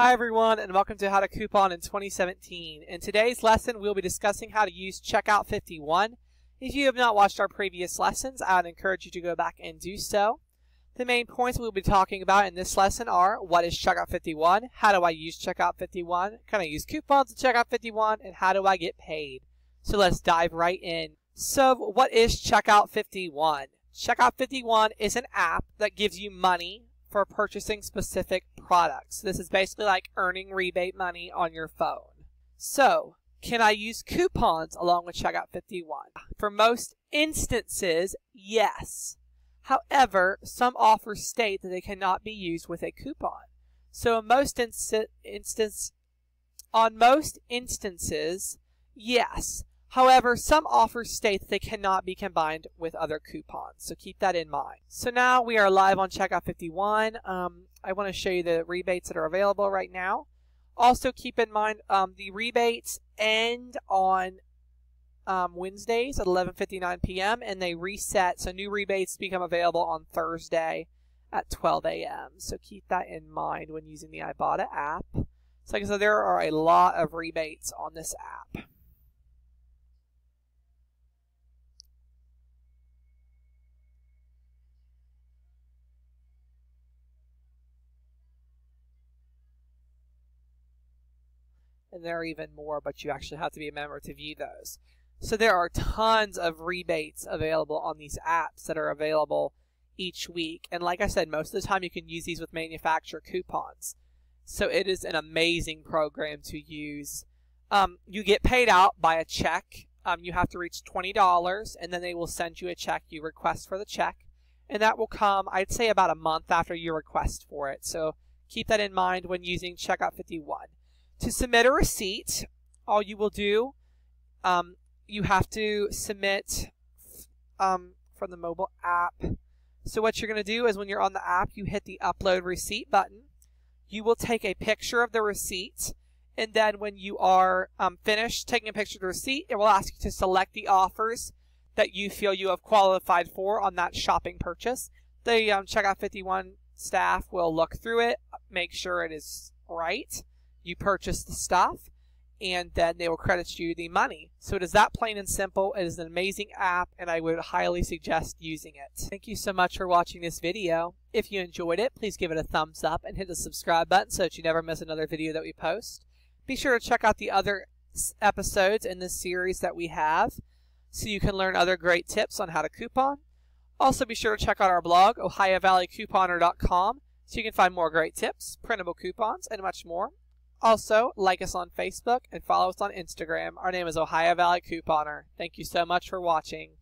Hi everyone and welcome to How to Coupon in 2017. In today's lesson we'll be discussing how to use Checkout 51. If you have not watched our previous lessons, I would encourage you to go back and do so. The main points we'll be talking about in this lesson are what is Checkout 51, how do I use Checkout 51, can I use coupons in Checkout 51, and how do I get paid. So let's dive right in. So what is Checkout 51? Checkout 51 is an app that gives you money for purchasing specific products. This is basically like earning rebate money on your phone. So, can I use coupons along with Checkout 51? For most instances, yes. However, some offers state that they cannot be used with a coupon. So, in most inst- instance, on most instances, yes. However, some offers state that they cannot be combined with other coupons, so keep that in mind. So now we are live on Checkout 51. Um, I want to show you the rebates that are available right now. Also keep in mind um, the rebates end on um, Wednesdays at 11.59 p.m. and they reset, so new rebates become available on Thursday at 12 a.m. So keep that in mind when using the Ibotta app. So like I said, there are a lot of rebates on this app. And there are even more, but you actually have to be a member to view those. So there are tons of rebates available on these apps that are available each week. And like I said, most of the time you can use these with manufacturer coupons. So it is an amazing program to use. Um, you get paid out by a check. Um, you have to reach $20 and then they will send you a check. You request for the check and that will come, I'd say about a month after you request for it. So keep that in mind when using Checkout 51. To submit a receipt, all you will do, um, you have to submit um, from the mobile app. So what you're going to do is when you're on the app, you hit the upload receipt button. You will take a picture of the receipt. And then when you are um, finished taking a picture of the receipt, it will ask you to select the offers that you feel you have qualified for on that shopping purchase. The um, Checkout 51 staff will look through it, make sure it is right, you purchase the stuff and then they will credit you the money. So it is that plain and simple. It is an amazing app and I would highly suggest using it. Thank you so much for watching this video. If you enjoyed it, please give it a thumbs up and hit the subscribe button so that you never miss another video that we post. Be sure to check out the other episodes in this series that we have so you can learn other great tips on how to coupon. Also be sure to check out our blog, ohiovalleycouponer.com, so you can find more great tips, printable coupons, and much more. Also, like us on Facebook and follow us on Instagram. Our name is Ohio Valley Couponer. Thank you so much for watching.